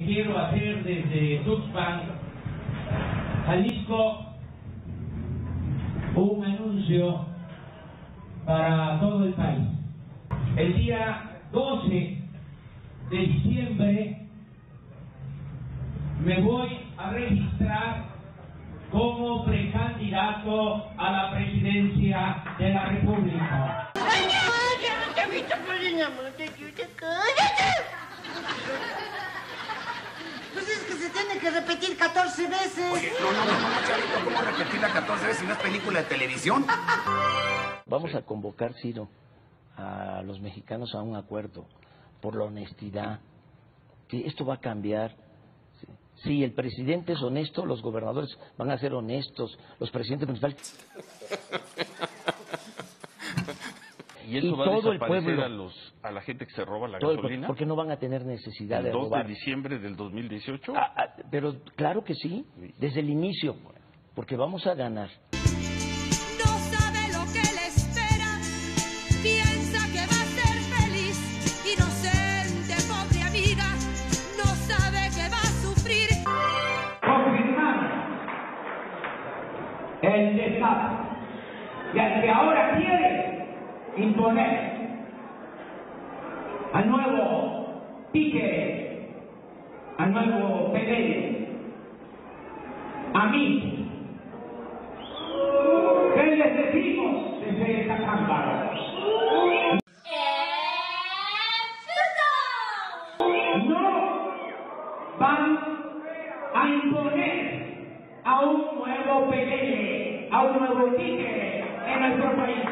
Quiero hacer desde Tuxpan, Jalisco, un anuncio para todo el país. El día 12 de diciembre me voy a registrar como precandidato a la presidencia de la República. Pues es que se tiene que repetir 14 veces. Oye, no, no, no, no, Charito, ¿cómo repetirla 14 veces si no es película de televisión? Vamos a convocar, Ciro, a los mexicanos a un acuerdo por la honestidad, que esto va a cambiar. Si el presidente es honesto, los gobernadores van a ser honestos, los presidentes municipales. Y eso Y va todo a el pueblo. a, los, a la gente que se roba la todo el- gasolina porque no van a tener necesidad de el 2 robar. de diciembre del 2018. Ah, ah, pero claro que sí, desde el inicio, porque vamos a ganar. No sabe lo que le espera, piensa que va a ser feliz, inocente, pobre amiga, no sabe que va a sufrir. confirmamos el desastre y al que ahora quiere imponer al nuevo pique, al nuevo Pelé, a mí, ¿qué les decimos desde esta cámara? No van a imponer a un nuevo Pelé, a un nuevo tigre en nuestro país.